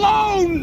alone!